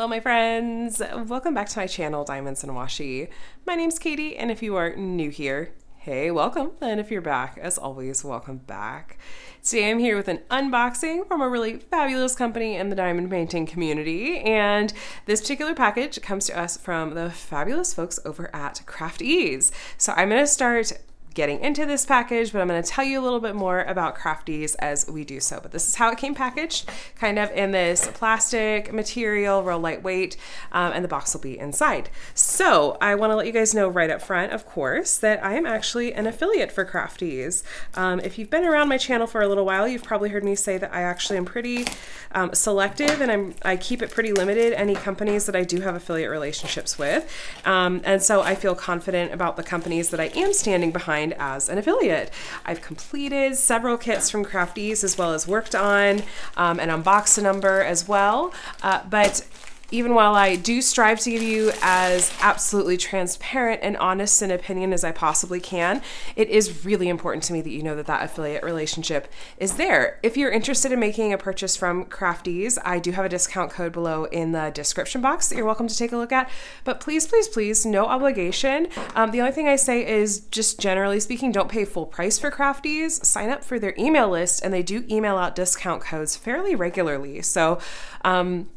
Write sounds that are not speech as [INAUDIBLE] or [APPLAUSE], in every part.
Hello, my friends. Welcome back to my channel, Diamonds and Washi. My name's Katie, and if you are new here, hey, welcome. And if you're back, as always, welcome back. Today I'm here with an unboxing from a really fabulous company in the diamond painting community. And this particular package comes to us from the fabulous folks over at Craft-Ease. So I'm going to start getting into this package, but I'm going to tell you a little bit more about Craft-Ease as we do so. But this is how it came packaged, kind of in this plastic material, real lightweight, um, and the box will be inside. So I want to let you guys know right up front, of course, that I am actually an affiliate for Craft-Ease. Um, if you've been around my channel for a little while, you've probably heard me say that I actually am pretty um, selective and I'm, I keep it pretty limited, any companies that I do have affiliate relationships with. Um, and so I feel confident about the companies that I am standing behind as an affiliate. I've completed several kits from Craft-Ease as well as worked on um, and unboxed a number as well. Uh, but even while I do strive to give you as absolutely transparent and honest an opinion as I possibly can, it is really important to me that you know that that affiliate relationship is there. If you're interested in making a purchase from Craft-Ease, I do have a discount code below in the description box that you're welcome to take a look at. But please, please, please, no obligation. Um, the only thing I say is just generally speaking, don't pay full price for Craft-Ease. Sign up for their email list, and they do email out discount codes fairly regularly. So, um,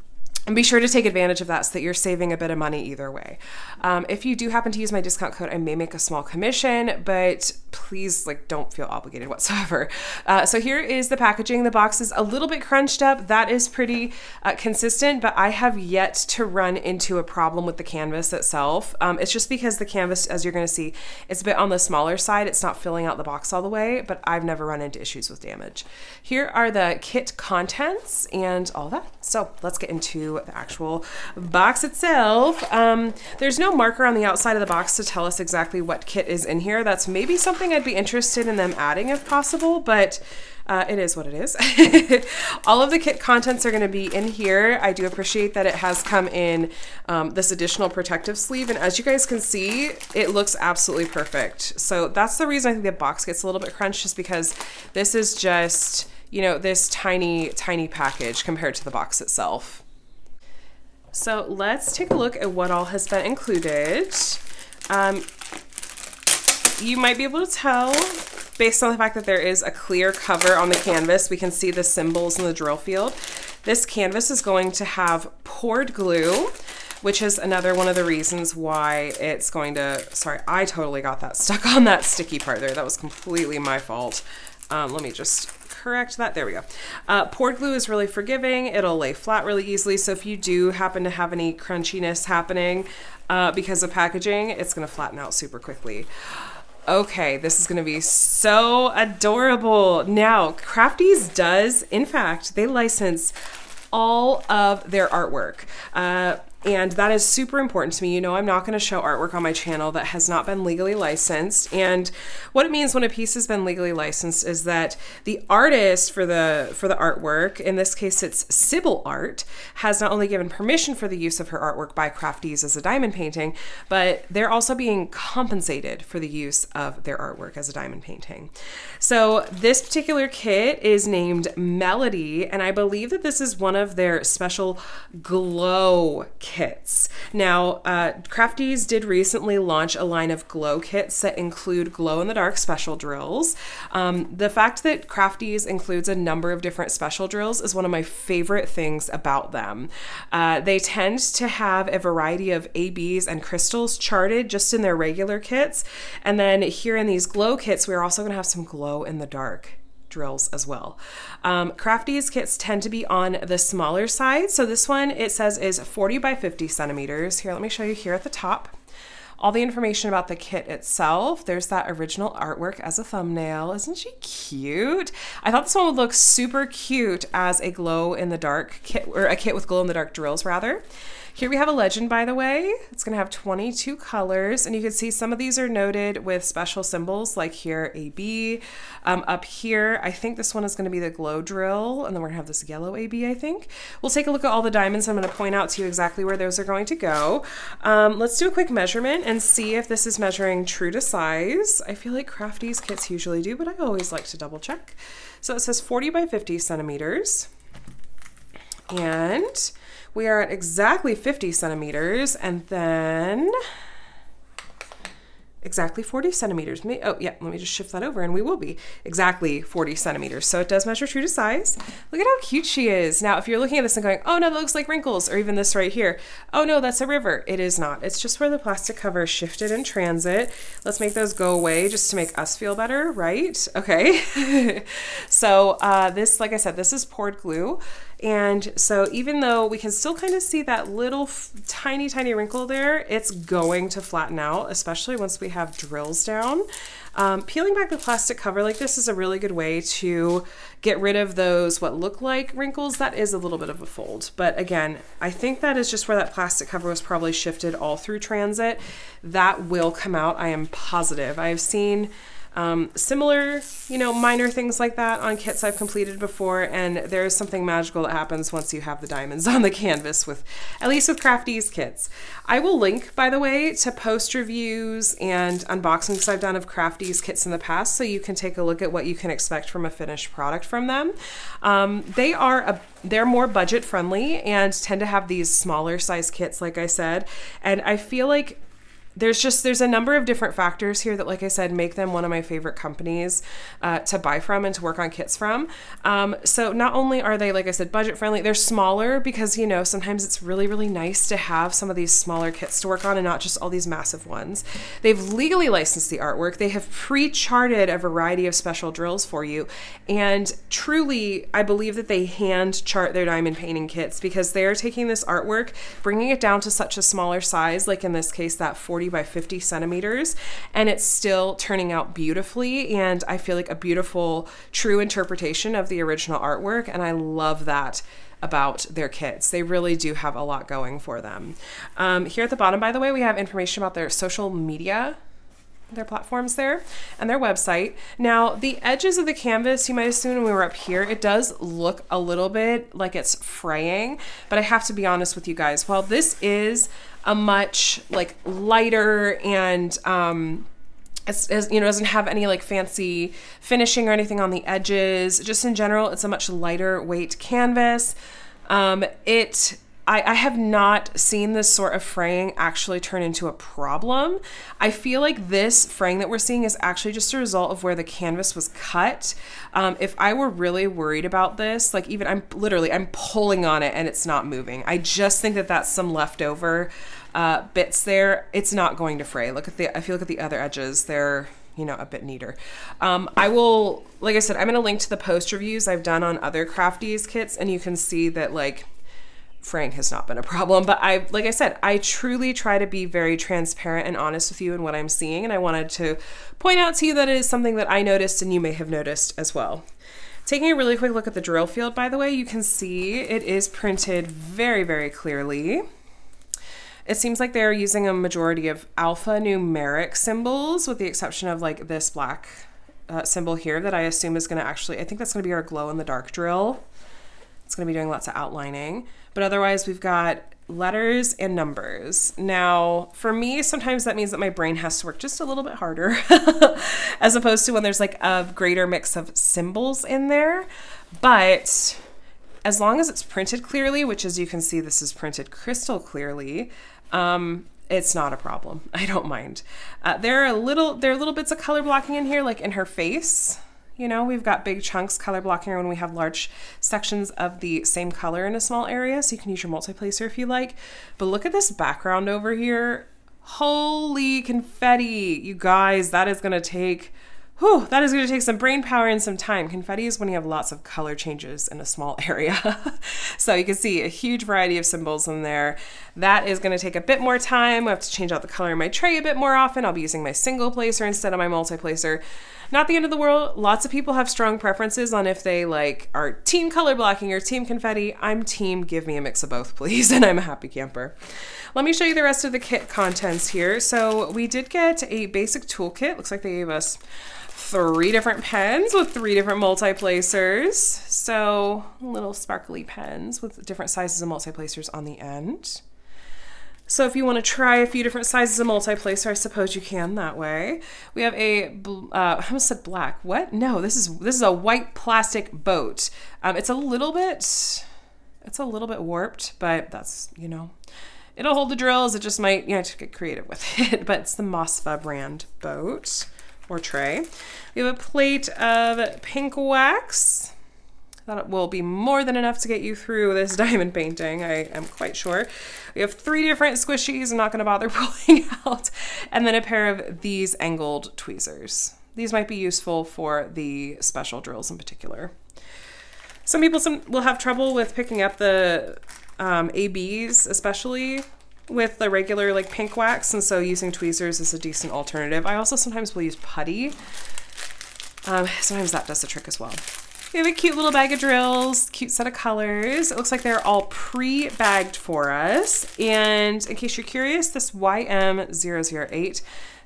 and be sure to take advantage of that so that you're saving a bit of money either way. Um, if you do happen to use my discount code, I may make a small commission, but please like don't feel obligated whatsoever. [LAUGHS] Uh, so here is the packaging. The box is a little bit crunched up. That is pretty uh, consistent, but I have yet to run into a problem with the canvas itself. Um, it's just because the canvas, as you're going to see, it's a bit on the smaller side. It's not filling out the box all the way, but I've never run into issues with damage. Here are the kit contents and all that. So let's get into the actual box itself. Um, there's no marker on the outside of the box to tell us exactly what kit is in here. That's maybe something I'd be interested in them adding if possible, but uh, it is what it is. [LAUGHS] All of the kit contents are going to be in here. I do appreciate that it has come in um, this additional protective sleeve. And as you guys can see, it looks absolutely perfect. So that's the reason I think the box gets a little bit crunched just because this is just, you know, this tiny, tiny package compared to the box itself. So let's take a look at what all has been included. Um, you might be able to tell based on the fact that there is a clear cover on the canvas, we can see the symbols in the drill field. This canvas is going to have poured glue, which is another one of the reasons why it's going to, sorry, I totally got that [LAUGHS] stuck on that sticky part there. That was completely my fault. Um, let me just correct that. There we go. Uh, poured glue is really forgiving. It'll lay flat really easily. So if you do happen to have any crunchiness happening uh, because of packaging, it's going to flatten out super quickly. Okay, this is going to be so adorable. Now, Craft-Ease does, in fact, they license all of their artwork. Uh, and that is super important to me. You know, I'm not going to show artwork on my channel that has not been legally licensed. And what it means when a piece has been legally licensed is that the artist for the for the artwork, in this case it's Sybile Art, has not only given permission for the use of her artwork by Craft-Ease as a diamond painting, but they're also being compensated for the use of their artwork as a diamond painting. So this particular kit is named Melody, and I believe that this is one of their special glow kits kits. Now, uh, Craft-Ease did recently launch a line of glow kits that include glow in the dark special drills. Um, the fact that Craft-Ease includes a number of different special drills is one of my favorite things about them. Uh, they tend to have a variety of ABs and crystals charted just in their regular kits. And then here in these glow kits, we're also going to have some glow in the dark drills as well. Um, Craft-Ease kits tend to be on the smaller side. So this one, it says is 40 by 50 centimeters. Here, let me show you here at the top all the information about the kit itself. There's that original artwork as a thumbnail. Isn't she cute? I thought this one would look super cute as a glow in the dark kit, or a kit with glow in the dark drills rather. Here we have a legend, by the way. It's going to have 22 colors, and you can see some of these are noted with special symbols like here, AB. Um, up here, I think this one is going to be the glow drill, and then we're going to have this yellow AB, I think. We'll take a look at all the diamonds. I'm going to point out to you exactly where those are going to go. Um, let's do a quick measurement and see if this is measuring true to size. I feel like Craft-Ease kits usually do, but I always like to double check. So it says 40 by 50 centimeters. And we are at exactly 50 centimeters and then exactly 40 centimeters. Oh, yeah, let me just shift that over and we will be exactly 40 centimeters. So it does measure true to size. Look at how cute she is. Now, if you're looking at this and going, oh no, that looks like wrinkles, or even this right here, oh no, that's a river. It is not. It's just where the plastic cover shifted in transit. Let's make those go away just to make us feel better, right? Okay. [LAUGHS] so uh, this, like I said, this is poured glue. And so even though we can still kind of see that little tiny, tiny wrinkle there, it's going to flatten out, especially once we have drills down. Um, peeling back the plastic cover like this is a really good way to get rid of those what look like wrinkles. That is a little bit of a fold. But again, I think that is just where that plastic cover was probably shifted all through transit. That will come out, I am positive. I have seen um, similar, you know, minor things like that on kits I've completed before, and there's something magical that happens once you have the diamonds [LAUGHS] on the canvas with, at least with Craft-Ease kits. I will link, by the way, to post reviews and unboxings I've done of Craft-Ease kits in the past, so you can take a look at what you can expect from a finished product from them. Um, they are a they're more budget friendly and tend to have these smaller size kits, like I said. And I feel like there's just there's a number of different factors here that like i said make them one of my favorite companies uh, to buy from and to work on kits from. Um, so not only are they like i said budget friendly they're smaller because you know sometimes it's really really nice to have some of these smaller kits to work on and not just all these massive ones. They've legally licensed the artwork. They have pre-charted a variety of special drills for you. And truly i believe that they hand chart their diamond painting kits because they're taking this artwork bringing it down to such a smaller size like in this case that 40 40 by 50 centimeters and it's still turning out beautifully and I feel like a beautiful true interpretation of the original artwork and I love that about their kits. They really do have a lot going for them. Um, here at the bottom, by the way, we have information about their social media their platforms there and their website. Now, the edges of the canvas, you might assume when we were up here, it does look a little bit like it's fraying, but I have to be honest with you guys. While this is a much like lighter and um, it's, you know doesn't have any like fancy finishing or anything on the edges. Just in general, it's a much lighter weight canvas. Um, it I, I, have not seen this sort of fraying actually turn into a problem. I feel like this fraying that we're seeing is actually just a result of where the canvas was cut. Um, if I were really worried about this, like even I'm literally, I'm pulling on it and it's not moving. I just think that that's some leftover uh, bits there. It's not going to fray. Look at the, if you look at the other edges, they're, you know, a bit neater. Um, I will, like I said, I'm going to link to the post reviews I've done on other Craft-Ease kits and you can see that like, Frank has not been a problem. But I, like I said, I truly try to be very transparent and honest with you in what I'm seeing. And I wanted to point out to you that it is something that I noticed and you may have noticed as well. Taking a really quick look at the drill field, by the way, you can see it is printed very, very clearly. It seems like they're using a majority of alphanumeric symbols, with the exception of like this black uh, symbol here that I assume is going to actually, I think that's going to be our glow in the dark drill. It's going to be doing lots of outlining. But otherwise, we've got letters and numbers. Now, for me, sometimes that means that my brain has to work just a little bit harder [LAUGHS] as opposed to when there's like a greater mix of symbols in there. But as long as it's printed clearly, which as you can see, this is printed crystal clearly, um, it's not a problem. [LAUGHS] I don't mind. Uh, there are a little, there are little bits of color blocking in here, like in her face. You know, we've got big chunks color blocking when we have large sections of the same color in a small area. So you can use your multiplacer if you like. But look at this background over here. Holy confetti. You guys, that is going to take Whew, that is going to take some brain power and some time. Confetti is when you have lots of color changes in a small [LAUGHS] area. so you can see a huge variety of symbols in there. That is going to take a bit more time. I have to change out the color in my tray a bit more often. I'll be using my single placer instead of my multi-placer. Not the end of the world. Lots of people have strong preferences on if they like are team color blocking or team confetti. I'm team give me a mix of both, [LAUGHS] please, and I'm a happy camper. Let me show you the rest of the kit contents here. So we did get a basic toolkit. Looks like they gave us three different pens with three different multi-placers. So little sparkly pens with different sizes of multi-placers on the end. So if you want to try a few different sizes of multi-placer, I suppose you can that way. We have a, uh, I almost said black. What? No, this is this is a white plastic boat. Um, it's a little bit It's a little bit warped, but that's, you know, it'll hold the drills. It just might, you know, to get creative with [LAUGHS] it. But it's the Mosfa brand boat or tray. We have a plate of pink wax. That will be more than enough to get you through this [LAUGHS] diamond painting, I am quite sure. We have three different squishies, I'm not gonna bother [LAUGHS] pulling out, and then a pair of these angled tweezers. These might be useful for the special drills in particular. Some people some, will have trouble with picking up the um, ABs, especially with the regular like pink wax, and so using tweezers is a decent alternative. I also sometimes will use putty. Um, sometimes that does the trick as well. We have a cute little bag of drills, cute set of colors. It looks like they're all pre-bagged for us. And in case you're curious, this YM008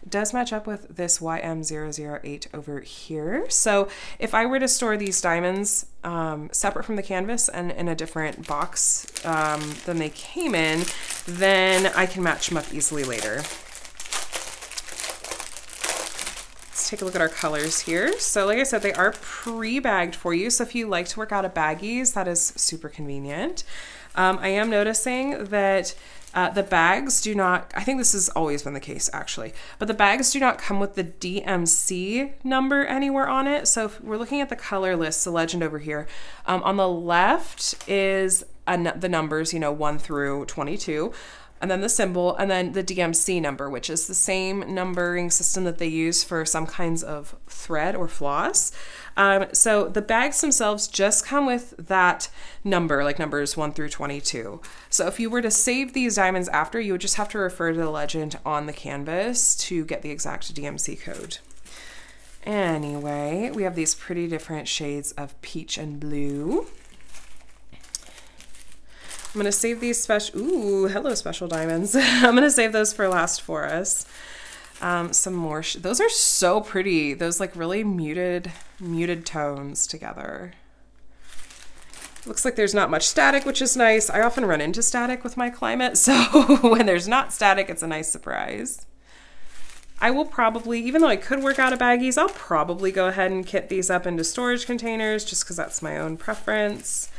does match up with this YM008 over here. So if I were to store these diamonds um, separate from the canvas and in a different box um, than they came in, then I can match them up easily later. Take a look at our colors here. So like I said, they are pre-bagged for you. So if you like to work out of baggies, that is super convenient. Um, I am noticing that uh, the bags do not, I think this has always been the case actually, but the bags do not come with the DMC number anywhere on it. So if we're looking at the color list, the legend over here, um, on the left is the numbers, you know, 1 through 22 and then the symbol, and then the DMC number, which is the same numbering system that they use for some kinds of thread or floss. Um, so the bags themselves just come with that number, like numbers 1 through 22. So if you were to save these diamonds after, you would just have to refer to the legend on the canvas to get the exact DMC code. Anyway, we have these pretty different shades of peach and blue. I'm gonna save these special, ooh, hello special diamonds. [LAUGHS] I'm gonna save those for last for us. Um, some more, those are so pretty. Those like really muted, muted tones together. Looks like there's not much static, which is nice. I often run into static with my climate, [LAUGHS] so when there's not static, it's a nice surprise. I will probably, even though I could work out of baggies, I'll probably go ahead and kit these up into storage containers just because that's my own preference.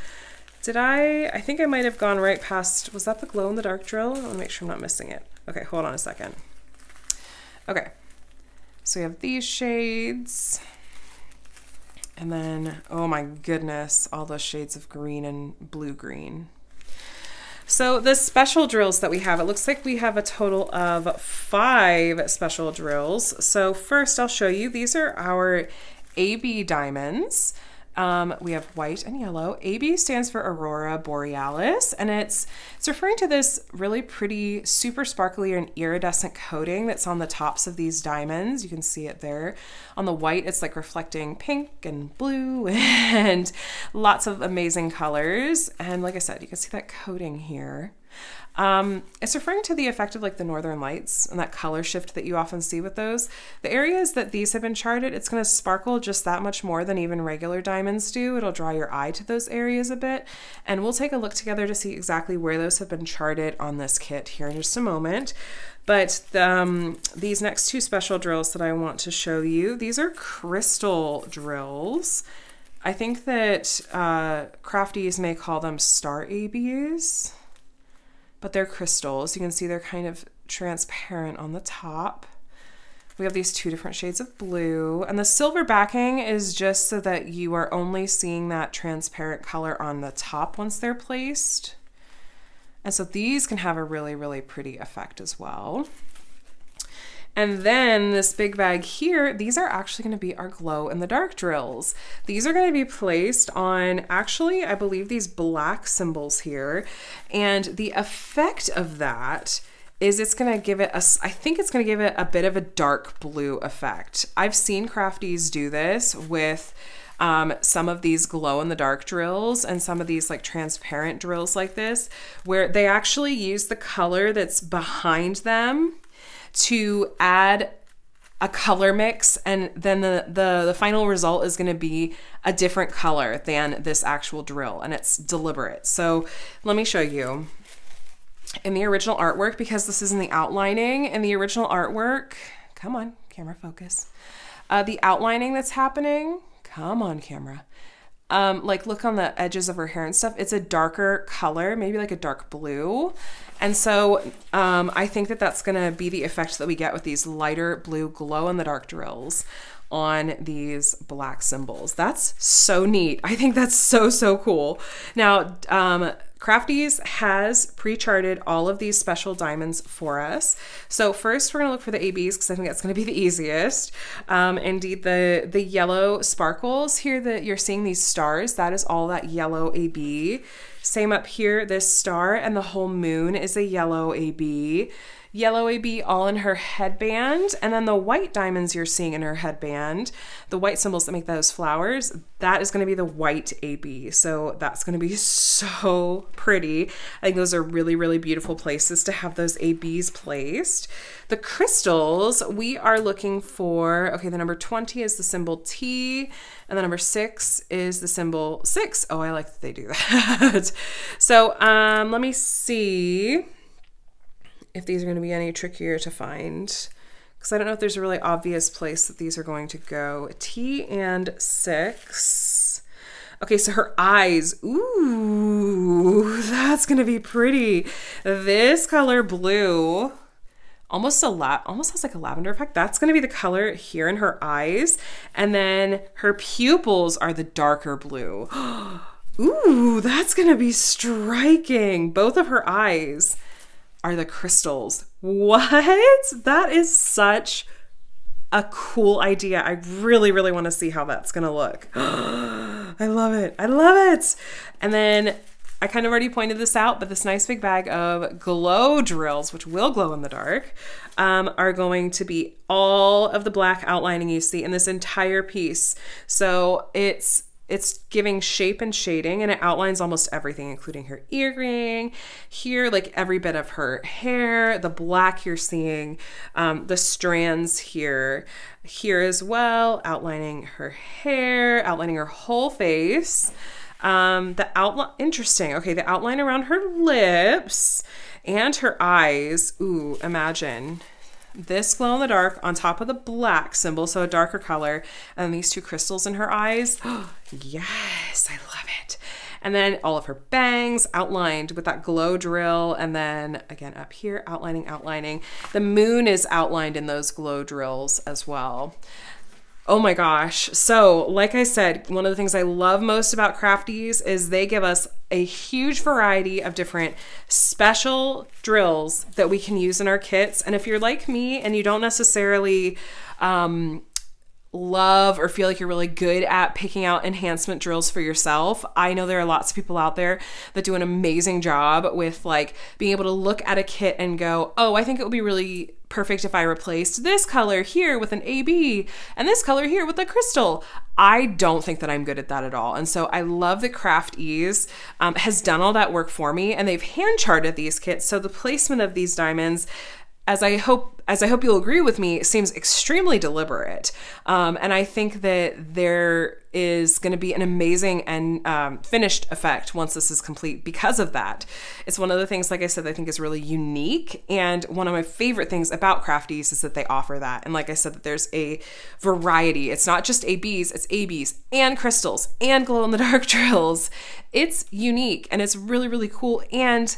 Did I, I think I might have gone right past, was that the glow in the dark drill? I wanna make sure I'm not missing it. Okay, hold on a second. Okay, so we have these shades. And then, oh my goodness, all those shades of green and blue-green. So the special drills that we have, it looks like we have a total of five special drills. So first I'll show you, these are our AB diamonds. Um, we have white and yellow. AB stands for Aurora Borealis, and it's it's referring to this really pretty, super sparkly and iridescent coating that's on the tops of these diamonds. You can see it there. On the white, it's like reflecting pink and blue [LAUGHS] and lots of amazing colors. And like I said, you can see that coating here. Um, it's referring to the effect of like the northern lights and that color shift that you often see with those. The areas that these have been charted, it's going to sparkle just that much more than even regular diamonds do. It'll draw your eye to those areas a bit. And we'll take a look together to see exactly where those have been charted on this kit here in just a moment. But um, these next two special drills that I want to show you, these are crystal drills. I think that uh, Craft-Ease may call them star ABs but they're crystals. You can see they're kind of transparent on the top. We have these two different shades of blue and the silver backing is just so that you are only seeing that transparent color on the top once they're placed. And so these can have a really, really pretty effect as well. And then this big bag here, these are actually going to be our glow in the dark drills. These are going to be placed on actually, I believe these black symbols here. And the effect of that is it's going to give it a, I think it's going to give it a bit of a dark blue effect. I've seen Craft-Ease do this with um, some of these glow in the dark drills and some of these like transparent drills like this, where they actually use the color that's behind them to add a color mix and then the, the, the final result is going to be a different color than this actual drill and it's deliberate. So let me show you. In the original artwork, because this is in the outlining, in the original artwork, come on, camera focus. Uh, the outlining that's happening, come on, camera. Um, like look on the edges of her hair and stuff, it's a darker color, maybe like a dark blue. And so um, I think that that's to be the effect that we get with these lighter blue glow in the dark drills on these black symbols. That's so neat. I think that's so, so cool. Now, um, Craft-Ease has pre-charted all of these special diamonds for us. So first we're gonna look for the ABs because I think that's gonna be the easiest. Um, indeed, the, the yellow sparkles here that you're seeing these stars, that is all that yellow AB. Same up here, this star and the whole moon is a yellow AB yellow AB all in her headband. And then the white diamonds you're seeing in her headband, the white symbols that make those flowers, that is going to be the white AB. So that's going to be [LAUGHS] so pretty. I think those are really, really beautiful places to have those ABs placed. The crystals, we are looking for, okay, the number 20 is the symbol T, and the number six is the symbol six. Oh, I like that they do [LAUGHS] that. So um, let me see if these are going to be any trickier to find because I don't know if there's a really obvious place that these are going to go. T and six. Okay, so her eyes. Ooh, [LAUGHS] that's gonna be pretty. This color blue, almost a lot, almost has like a lavender effect. That's gonna be the color here in her eyes, and then her pupils are the darker blue. [GASPS] Ooh, that's gonna be striking. Both of her eyes are the crystals. What? That is such a cool idea. I really, really want to see how that's to look. [GASPS] I love it. I love it. And then I kind of already pointed this out, but this nice big bag of glow drills, which will glow in the dark, um, are going to be all of the black outlining you see in this entire piece. So it's it's giving shape and shading and it outlines almost everything including her earring here like every bit of her hair the black you're seeing um, the strands here here as well outlining her hair outlining her whole face. Um, the outline interesting okay the outline around her lips and her eyes. Ooh imagine this glow in the dark on top of the black symbol, so a darker color, and these two crystals in her eyes. [GASPS] yes, I love it. And then all of her bangs outlined with that glow drill. And then again up here, outlining, outlining. The moon is outlined in those glow drills as well. Oh my gosh. So, like I said, one of the things I love most about Craft-Ease is they give us a huge variety of different special drills that we can use in our kits. And if you're like me and you don't necessarily um, love or feel like you're really good at picking out enhancement drills for yourself. I know there are lots of people out there that do an amazing job with like being able to look at a kit and go, "Oh, I think it would be really perfect if I replaced this color here with an AB and this color here with a crystal. I don't think that I'm good at that at all. And so I love that Craft-Ease um, has done all that work for me and they've hand charted these kits. So the placement of these diamonds as I hope as I hope you'll agree with me, it seems extremely deliberate. Um, and I think that there is going to be an amazing and um, finished effect once this is complete because of that. It's one of the things, like I said, I think is really unique. And one of my favorite things about Craft-Ease is that they offer that. And like I said, that there's a variety. It's not just ABs, it's ABs and crystals and glow in the [LAUGHS] dark drills. It's unique and it's really, really cool. And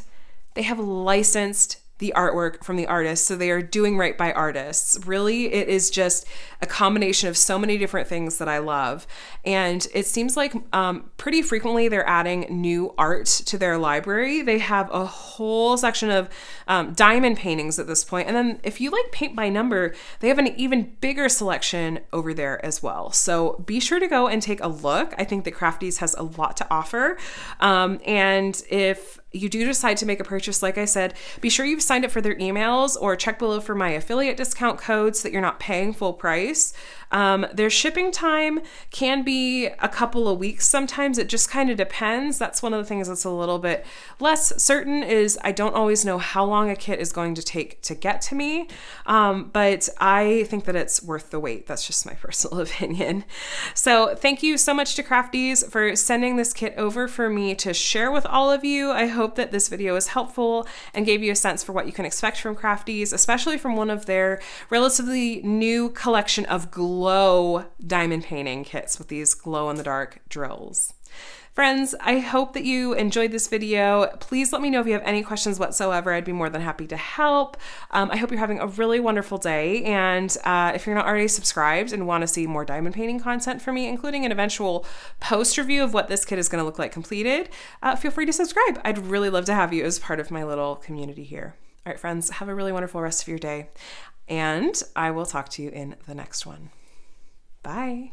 they have licensed the artwork from the artists. So they are doing right by artists. Really, it is just a combination of so many different things that I love. And it seems like um, pretty frequently they're adding new art to their library. They have a whole section of um, diamond paintings at this point. And then if you like paint by number, they have an even bigger selection over there as well. So be sure to go and take a look. I think that Craft-Ease has a lot to offer. Um, and if you do decide to make a purchase, like I said, be sure you've signed up for their emails or check below for my affiliate discount code so that you're not paying full price. Um, their shipping time can be a couple of weeks sometimes. It just kind of depends. That's one of the things that's a little bit less certain is I don't always know how long a kit is going to take to get to me. Um, but I think that it's worth the wait. That's just my [LAUGHS] personal opinion. So thank you so much to Craft-Ease for sending this kit over for me to share with all of you. I hope that this video is helpful and gave you a sense for what you can expect from Craft-Ease, especially from one of their relatively new collection of glow diamond painting kits with these glow in the dark drills. Friends, I hope that you enjoyed this video. Please let me know if you have any questions whatsoever. I'd be more than happy to help. Um, I hope you're having a really wonderful day. And uh, if you're not already subscribed and want to see more diamond painting content from me, including an eventual post review of what this kit is going to look like completed, uh, feel free to subscribe. I'd really love to have you as part of my little community here. All right, friends, have a really wonderful rest of your day. And I will talk to you in the next one. Bye.